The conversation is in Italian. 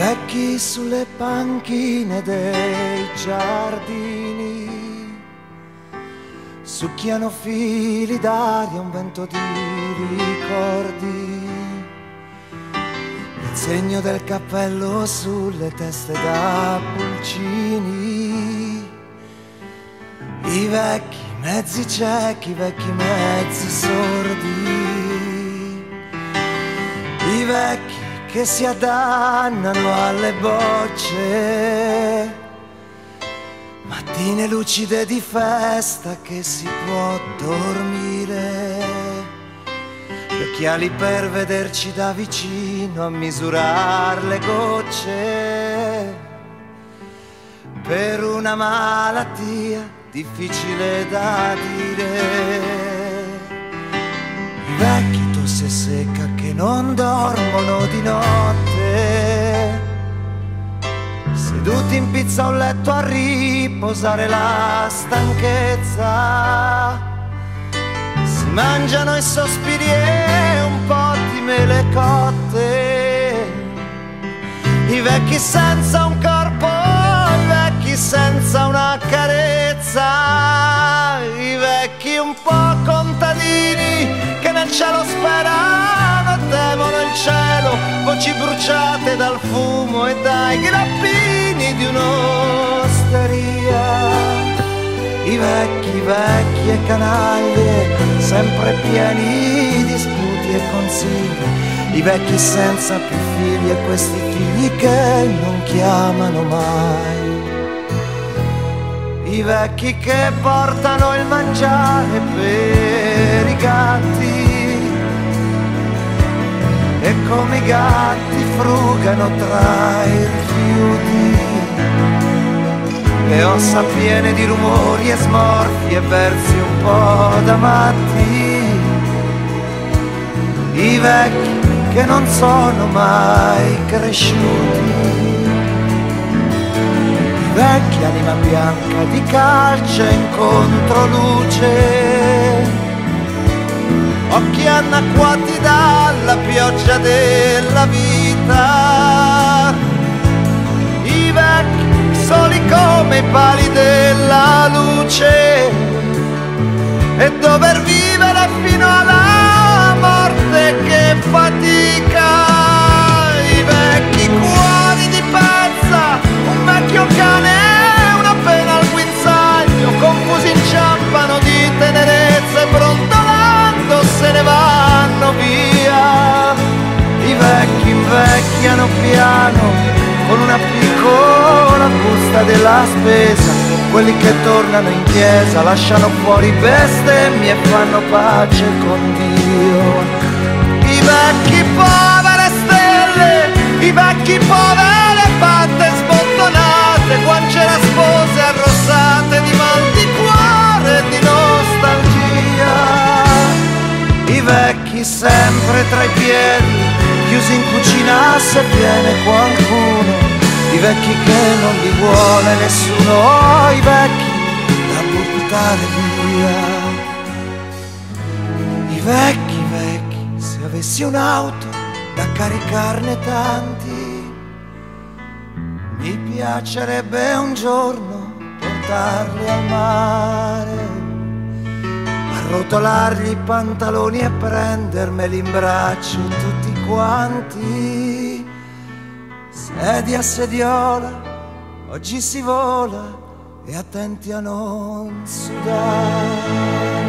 vecchi sulle panchine dei giardini succhiano fili d'aria, un vento di ricordi. Il segno del cappello sulle teste da pulcini. I vecchi mezzi ciechi, i vecchi mezzi sordi. I vecchi che si addannano alle bocce, mattine lucide di festa che si può dormire, gli occhiali per vederci da vicino a misurare le gocce, per una malattia difficile da dire. Vecchi tosse secca che non dormono di notte, seduti in pizza un letto a riposare la stanchezza, si mangiano i sospiri e un po' di mele cotte, i vecchi senza un corpo, dal fumo e dai grappini di un'osteria. I vecchi, vecchi e canaglie, sempre pieni di sputi e consigli, i vecchi senza più figli e questi figli che non chiamano mai. I vecchi che portano il mangiare per i gatti e come i gatti frugano tra i rifiuti. Le ossa piene di rumori e smorfie e versi un po' da matti. I vecchi che non sono mai cresciuti vecchia anima bianca di calce in controluce, occhi annacquati dalla pioggia della vita, i vecchi soli come i pali della luce, e dover vivere fino alla morte che fatica, invecchiano piano con una piccola busta della spesa, quelli che tornano in chiesa lasciano fuori bestemmie e fanno pace con Dio. I vecchi povere stelle, i vecchi povere chiusi in cucina se viene qualcuno. I vecchi che non li vuole nessuno, i vecchi da buttare via. I vecchi, vecchi, se avessi un'auto da caricarne tanti, mi piacerebbe un giorno portarli al mare, arrotolargli i pantaloni e prendermeli in braccio tutti quanti. Sedia sediola, oggi si vola e attenti a non sudare.